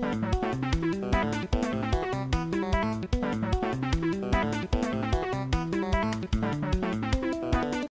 Bye.